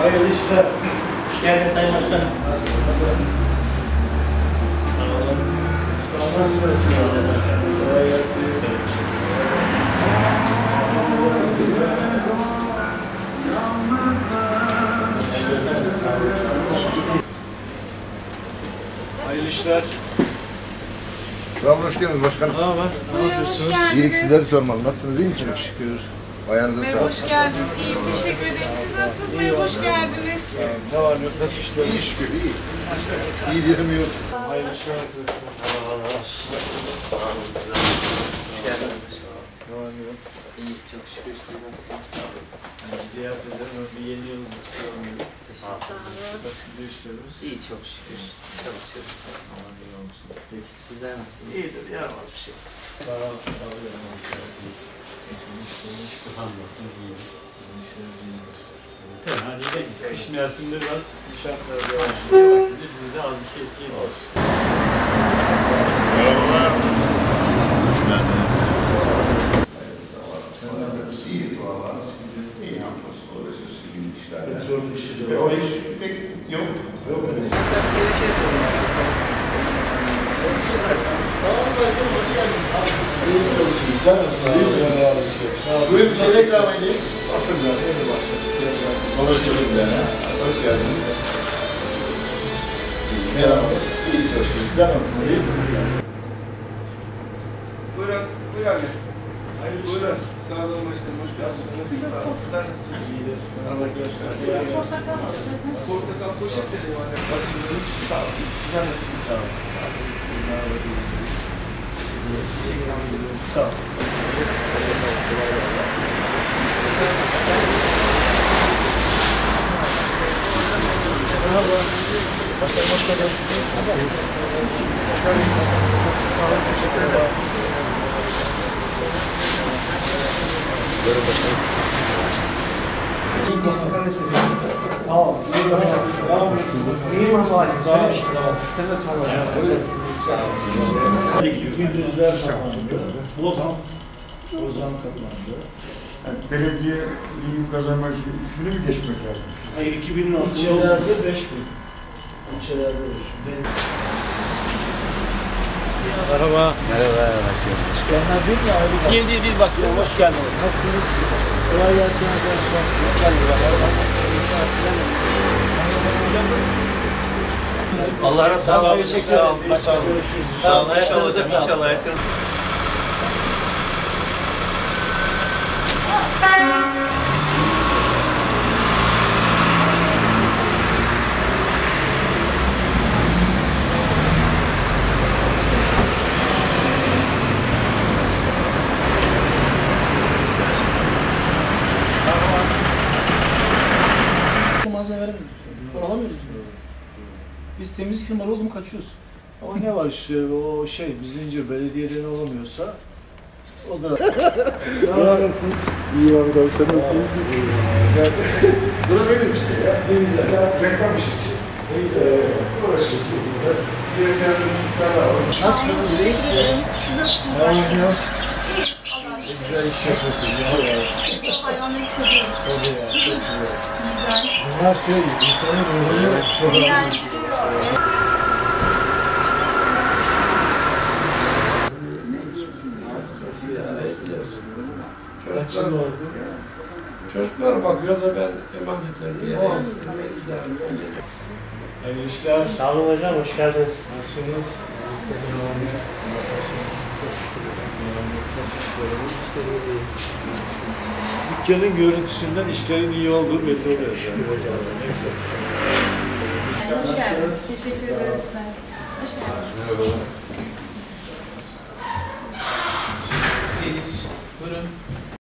Hayırlı işler. Hoş geldin Sayın Başkanım. Nasılsınız? Sağ olun. Sağ olasınız. Kolay gelsin. Nasıl işler? Nasıl? Hayırlı işler. Bravo, hoş geldiniz başkanım. Ne haber? Ne yapıyorsunuz? İyilik sizleri sormalı. Nasılsınız, iyi misiniz? Şükür. Ayağınıza sağlık. hoş geldin. İyiyim, teşekkür ederim. Siz nasılsınız? Merhaba, hoş geldiniz. Ne var ne yok? Nasıl işler? İyi şükür, iyi. İyi diyelim, iyi olsun. Hayırlı işler arkadaşlar. Nasılsınız? Sağ olun. Siz nasılsınız? Hoş geldiniz. Ne var ne yok? İyiyiz çok şükür. Siz nasılsınız? Yani ziyaret ederim. Bir yeni yılınızı kutluyorum. Teşekkür ederim. Nasıl gidiyor işlerimiz? İyi çok şükür. Çalışıyoruz. Aman iyi olsun. Peki. Sizler nasılsınız? İyidir, yaramaz bir şey. Sağ ol. Sağ ol. Sizin işleriniz, Hamdolsun iyidir. sizin işleriniz iyidir. Haliyle kış mevsiminde biraz İnşaatlar devam yavaş şimdi bizde az bir şey etkiyi Merhabalar. Hoş geldiniz. İyi, valla. İyi, hamdolsun. Uğraşıyoruz, iyi işlerle. Petrol işi de Ve var. o iş pek yok. Yok öyle. Tamam başkanım, hoş geldiniz. İyi çalışıyorsunuz. Güzel nasılsınız? Buyurun, bir şey edeyim. Hatırlar, yeni başladık. Biraz Dolaşıyoruz yani. Hoş geldiniz. Merhaba. İyi çalışıyoruz. Sizler nasılsınız? İyisiniz. Buyurun, buyurun. Hayırlı işler. Buyurun. Sağ olun başkanım, hoş geldiniz. Nasılsınız? Sağ olun. Sizler nasılsınız? İyidir. Merhaba arkadaşlar. Nasıl Portakal poşetleri var. Nasılsınız? Sağ olun. Sizler nasılsınız? Sağ olun. Sağ. Sağ olun. Merhaba. Başkanım hoş geldiniz. Hoş geldiniz. Sağ olun. Teşekkür ederiz. Gündüzler kapandı. Bozan. Bozan kapandı. Belediye ligi kazanmak için üç günü mü geçmek lazım? Hayır 2016 İlçelerde 5 bin. İlçelerde 5 bin. Merhaba. Merhaba başkanım. Başkanlar değil mi? Değil değil başkanım. Hoş geldiniz. Nasılsınız? Kolay gelsin arkadaşlar. Hoş geldiniz başkanım. Allah razı Sağ olun. Teşekkür ederim. Başkanım. Sağ olun. Ayaklarınıza sağlık. malzeme Biz temizlik firmaları oldu mu kaçıyoruz. Ama ne var işte o şey bir zincir belediyeden olamıyorsa o da ne yapıyorsun? İyi abi abi sen nasılsın? Bura benim işte ya. Ne güzel. Ya, reklam işi işte. Ne güzel. Uğraşıyoruz. Bir tane tutarlar var. Nasılsınız? İyi misiniz? Ne oynuyor? Ne güzel iş yapıyorsun. Ya ya. Hayvanları seviyoruz. Tabii ya. Bunlar şey insanın ruhunu çok? Çocuklar bakıyor da ben emaneten bir yere idareten geliyorum. Hayırlı işler. Sağ olun hocam. Hoş geldiniz. Nasılsınız? Nasıl işleriniz? İşlerimiz iyi. Dükkanın görüntüsünden işlerin iyi olduğu belli oluyor. zaten. Ne güzel. Hoş Nasılsınız? geldiniz. Teşekkür ederiz. Hoş geldiniz. Deniz. Buyurun.